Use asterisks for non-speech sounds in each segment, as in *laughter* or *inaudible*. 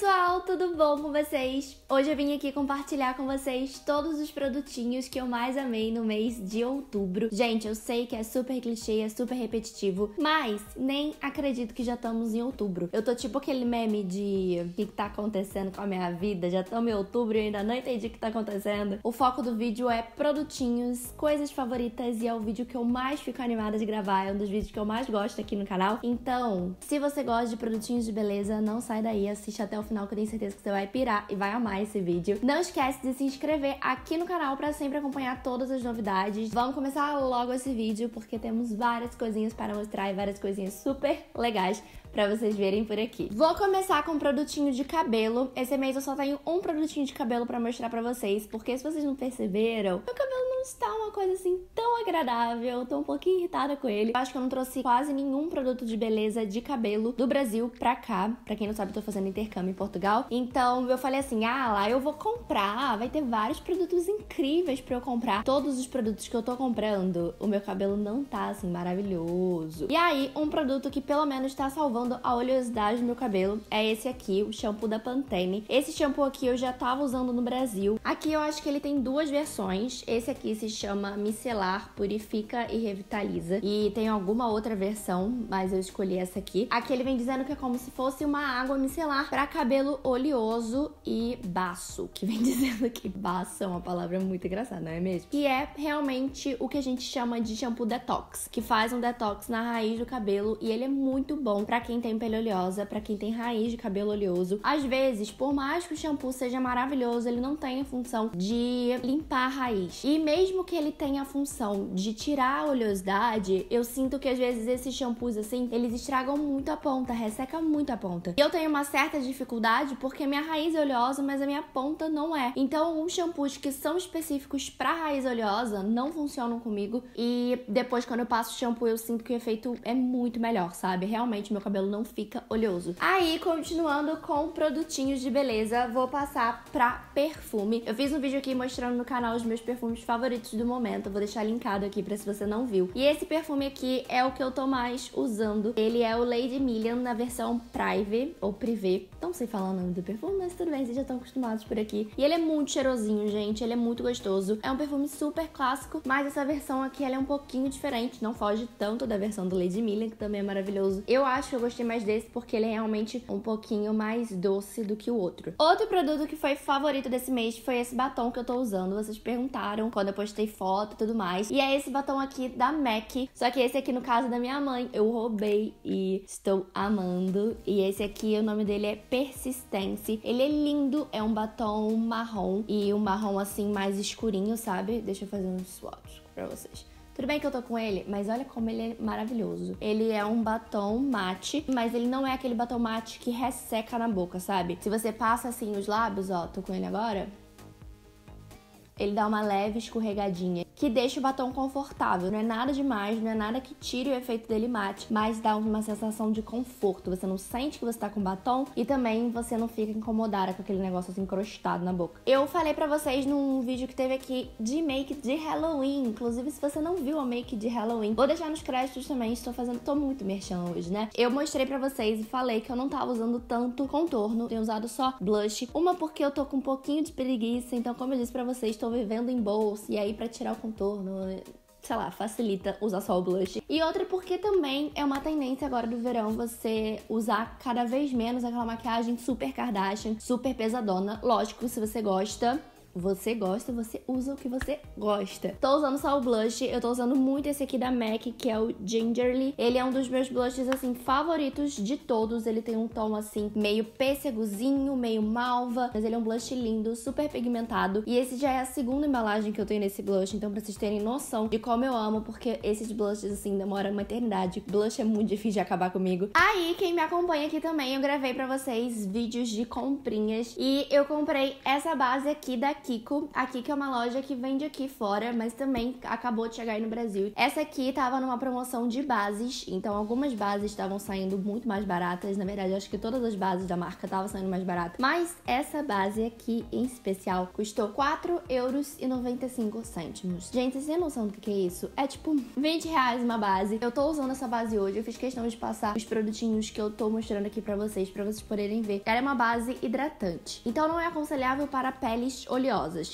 pessoal, tudo bom com vocês? Hoje eu vim aqui compartilhar com vocês todos os produtinhos que eu mais amei no mês de outubro. Gente, eu sei que é super clichê, é super repetitivo, mas nem acredito que já estamos em outubro. Eu tô tipo aquele meme de o que tá acontecendo com a minha vida, já estamos em outubro e eu ainda não entendi o que tá acontecendo. O foco do vídeo é produtinhos, coisas favoritas e é o vídeo que eu mais fico animada de gravar, é um dos vídeos que eu mais gosto aqui no canal. Então, se você gosta de produtinhos de beleza, não sai daí, assiste até o final que eu tenho certeza que você vai pirar e vai amar esse vídeo. Não esquece de se inscrever aqui no canal para sempre acompanhar todas as novidades. Vamos começar logo esse vídeo porque temos várias coisinhas para mostrar e várias coisinhas super legais para vocês verem por aqui. Vou começar com um produtinho de cabelo. Esse mês eu só tenho um produtinho de cabelo para mostrar para vocês, porque se vocês não perceberam, meu cabelo não está uma coisa assim tão agradável. Tô um pouquinho irritada com ele. Acho que eu não trouxe quase nenhum produto de beleza de cabelo do Brasil pra cá. Pra quem não sabe, eu tô fazendo intercâmbio em Portugal. Então eu falei assim: ah, lá eu vou comprar. Vai ter vários produtos incríveis para eu comprar. Todos os produtos que eu tô comprando, o meu cabelo não tá assim maravilhoso. E aí, um produto que pelo menos tá salvando a oleosidade do meu cabelo é esse aqui, o shampoo da Pantene. Esse shampoo aqui eu já tava usando no Brasil. Aqui eu acho que ele tem duas versões. Esse aqui se chama Micelar, Purifica e Revitaliza. E tem alguma outra versão, mas eu escolhi essa aqui. Aqui ele vem dizendo que é como se fosse uma água micelar para cabelo oleoso e baço. Que vem *laughs* dizendo que baço é uma palavra muito engraçada, não é mesmo? Que é realmente o que a gente chama de shampoo detox, que faz um detox na raiz do cabelo e ele é muito bom para quem tem pele oleosa, para quem tem raiz de cabelo oleoso. Às vezes, por mais que o shampoo seja maravilhoso, ele não tem a função de limpar a raiz. E mesmo que ele tenha a função de tirar a oleosidade, eu sinto que às vezes esses shampoos assim, eles estragam muito a ponta, resseca muito a ponta. E eu tenho uma certa dificuldade porque minha raiz é oleosa, mas a minha ponta não é. Então, os shampoos que são específicos para raiz oleosa não funcionam comigo e depois quando eu passo o shampoo eu sinto que o efeito é muito melhor, sabe? Realmente meu cabelo não fica oleoso. Aí, continuando com produtinhos de beleza, vou passar pra perfume. Eu fiz um vídeo aqui mostrando no canal os meus perfumes favoritos do momento. vou deixar linkado aqui pra se você não viu. E esse perfume aqui é o que eu tô mais usando. Ele é o Lady Million na versão Privé ou Privé. Não sei falar o nome do perfume, mas tudo bem, vocês já estão acostumados por aqui. E ele é muito cheirosinho, gente. Ele é muito gostoso. É um perfume super clássico, mas essa versão aqui ela é um pouquinho diferente. Não foge tanto da versão do Lady Million, que também é maravilhoso. Eu acho que eu gostei mais desse porque ele é realmente um pouquinho mais doce do que o outro. Outro produto que foi favorito desse mês foi esse batom que eu tô usando. Vocês perguntaram quando eu postei foto e tudo mais. E é esse batom aqui da MAC. Só que esse aqui, no caso da minha mãe, eu roubei e estou amando. E esse aqui, o nome dele é Persistence. Ele é lindo, é um batom marrom e um marrom assim mais escurinho, sabe? Deixa eu fazer uns swatch pra vocês. Tudo bem que eu tô com ele, mas olha como ele é maravilhoso. Ele é um batom mate, mas ele não é aquele batom mate que resseca na boca, sabe? Se você passa assim os lábios, ó, tô com ele agora, ele dá uma leve escorregadinha que deixa o batom confortável. Não é nada demais, não é nada que tire o efeito dele mate, mas dá uma sensação de conforto. Você não sente que você tá com batom e também você não fica incomodada com aquele negócio assim encrostado na boca. Eu falei para vocês num vídeo que teve aqui de make de Halloween. Inclusive, se você não viu a make de Halloween, vou deixar nos créditos também. Estou fazendo, tô muito merchan hoje, né? Eu mostrei para vocês e falei que eu não tava usando tanto contorno, tenho usado só blush. Uma porque eu tô com um pouquinho de preguiça, então como eu disse para vocês, estou vivendo em bolsa e aí para tirar o contorno, sei lá, facilita usar só o blush. E outra porque também é uma tendência agora do verão você usar cada vez menos aquela maquiagem super Kardashian, super pesadona. Lógico, se você gosta, você gosta, você usa o que você gosta. Tô usando só o blush, eu tô usando muito esse aqui da MAC, que é o Gingerly. Ele é um dos meus blushes, assim, favoritos de todos. Ele tem um tom, assim, meio pêssegozinho, meio malva, mas ele é um blush lindo, super pigmentado. E esse já é a segunda embalagem que eu tenho nesse blush, então pra vocês terem noção de como eu amo, porque esses blushes, assim, demoram uma eternidade. Blush é muito difícil de acabar comigo. Aí, quem me acompanha aqui também, eu gravei pra vocês vídeos de comprinhas e eu comprei essa base aqui da Kiko. A Kiko é uma loja que vende aqui fora, mas também acabou de chegar aí no Brasil. Essa aqui tava numa promoção de bases, então algumas bases estavam saindo muito mais baratas. Na verdade, acho que todas as bases da marca estavam saindo mais baratas. Mas essa base aqui em especial custou 4,95 euros. Gente, vocês têm noção do que é isso? É tipo 20 reais uma base. Eu tô usando essa base hoje. Eu fiz questão de passar os produtinhos que eu tô mostrando aqui pra vocês, pra vocês poderem ver. Ela é uma base hidratante. Então não é aconselhável para peles oleosas.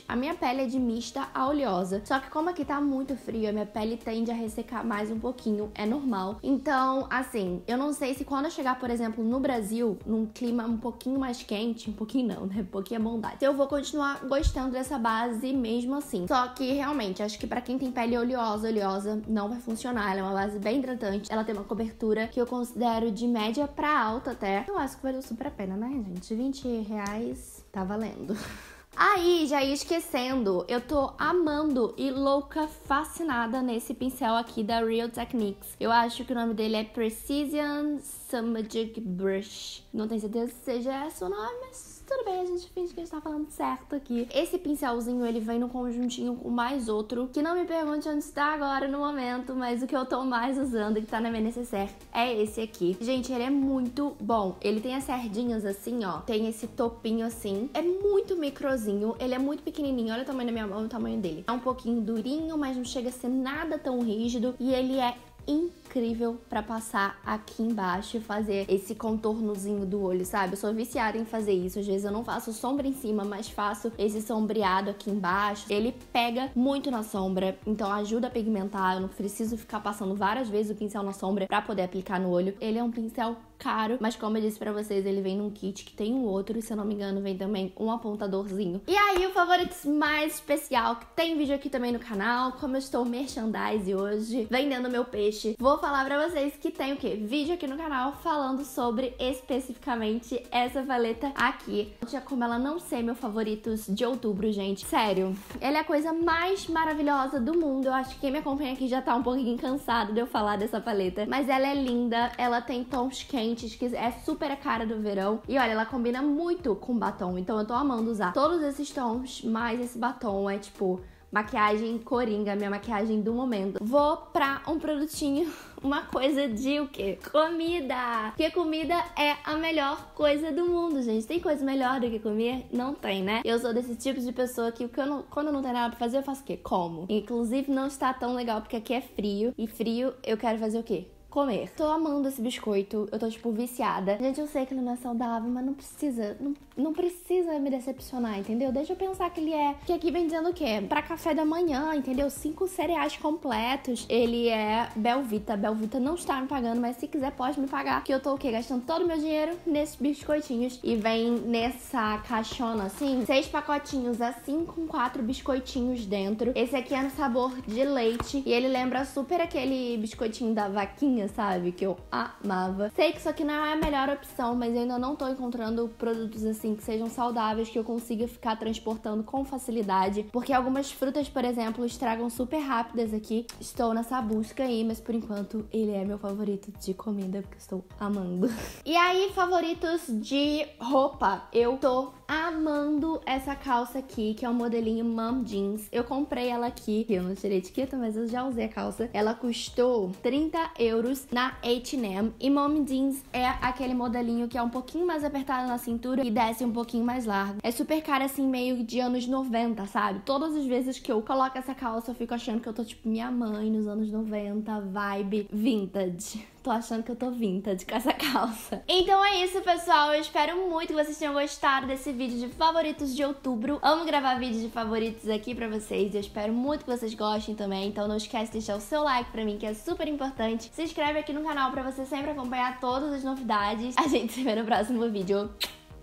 A minha pele é de mista a oleosa. Só que como aqui tá muito frio, a minha pele tende a ressecar mais um pouquinho. É normal. Então, assim, eu não sei se quando eu chegar, por exemplo, no Brasil, num clima um pouquinho mais quente, um pouquinho não, né? Um pouquinho é bondade. Eu vou continuar gostando dessa base mesmo assim. Só que realmente, acho que para quem tem pele oleosa, oleosa, não vai funcionar. Ela é uma base bem hidratante. Ela tem uma cobertura que eu considero de média para alta até. Eu acho que valeu super a pena, né, gente? 20 reais tá valendo. *laughs* Aí, já ia esquecendo, eu tô amando e louca, fascinada nesse pincel aqui da Real Techniques. Eu acho que o nome dele é Precision Magic Brush. Não tenho certeza se seja esse o nome, mas tudo bem, a gente finge que a gente tá falando certo aqui. Esse pincelzinho, ele vem no conjuntinho com mais outro, que não me pergunte onde está agora no momento, mas o que eu tô mais usando, que tá na minha necessaire, é esse aqui. Gente, ele é muito bom. Ele tem as sardinhas assim, ó, tem esse topinho assim. É muito microzinho, ele é muito pequenininho, olha o tamanho da minha mão e o tamanho dele. É um pouquinho durinho, mas não chega a ser nada tão rígido e ele é incrível para passar aqui embaixo e fazer esse contornozinho do olho, sabe? Eu sou viciada em fazer isso. Às vezes eu não faço sombra em cima, mas faço esse sombreado aqui embaixo. Ele pega muito na sombra, então ajuda a pigmentar. Eu não preciso ficar passando várias vezes o pincel na sombra para poder aplicar no olho. Ele é um pincel caro, mas como eu disse para vocês, ele vem num kit que tem um outro, e se eu não me engano, vem também um apontadorzinho. E aí, o favorito mais especial, que tem vídeo aqui também no canal, como eu estou merchandise hoje, vendendo meu peixe, vou falar para vocês que tem o quê? Vídeo aqui no canal falando sobre especificamente essa paleta aqui. Já como ela não ser meu favoritos de outubro, gente. Sério, ela é a coisa mais maravilhosa do mundo. Eu acho que quem me acompanha aqui já tá um pouquinho cansado de eu falar dessa paleta, mas ela é linda, ela tem tons quentes que é super a cara do verão. E olha, ela combina muito com batom, então eu tô amando usar todos esses tons, mais esse batom é tipo maquiagem coringa, minha maquiagem do momento. Vou pra um produtinho, *laughs* uma coisa de o quê? Comida! Porque comida é a melhor coisa do mundo, gente. Tem coisa melhor do que comer? Não tem, né? Eu sou desse tipo de pessoa que eu quando eu não tenho nada pra fazer, eu faço o quê? Como. Inclusive, não está tão legal porque aqui é frio. E frio, eu quero fazer o quê? Comer. Tô amando esse biscoito, eu tô, tipo, viciada. Gente, eu sei que ele não é saudável, mas não precisa, não, não precisa me decepcionar, entendeu? Deixa eu pensar que ele é. Que aqui vem dizendo o quê? Pra café da manhã, entendeu? Cinco cereais completos. Ele é Belvita. Belvita não está me pagando, mas se quiser pode me pagar. Que eu tô o quê? Gastando todo o meu dinheiro nesses biscoitinhos. E vem nessa caixona assim, seis pacotinhos assim, com quatro biscoitinhos dentro. Esse aqui é no sabor de leite. E ele lembra super aquele biscoitinho da vaquinha, sabe? Que eu amava. Sei que isso aqui não é a melhor opção, mas eu ainda não tô encontrando produtos assim que sejam saudáveis, que eu consiga ficar transportando com facilidade. Porque algumas frutas, por exemplo, estragam super rápidas aqui. Estou nessa busca aí, mas por enquanto ele é meu favorito de comida, porque estou amando. *laughs* E aí, favoritos de roupa. Eu tô amando essa calça aqui, que é o modelinho Mom Jeans. Eu comprei ela aqui, eu não tirei etiqueta, mas eu já usei a calça. Ela custou 30 euros na H&M. E Mom Jeans é aquele modelinho que é um pouquinho mais apertado na cintura e desce um pouquinho mais largo. É super cara, assim, meio de anos 90, sabe? Todas as vezes que eu coloco essa calça, eu fico achando que eu tô, tipo, minha mãe nos anos 90, vibe vintage tô achando que eu tô vintage com essa *laughs* calça. Então é isso, pessoal. Eu espero muito que vocês tenham gostado desse vídeo de favoritos de outubro. Amo gravar vídeos de favoritos aqui pra vocês. Eu espero muito que vocês gostem também. Então não esquece de deixar o seu like pra mim, que é super importante. Se inscreve aqui no canal pra você sempre acompanhar todas as novidades. A gente se vê no próximo vídeo.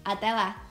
Até lá!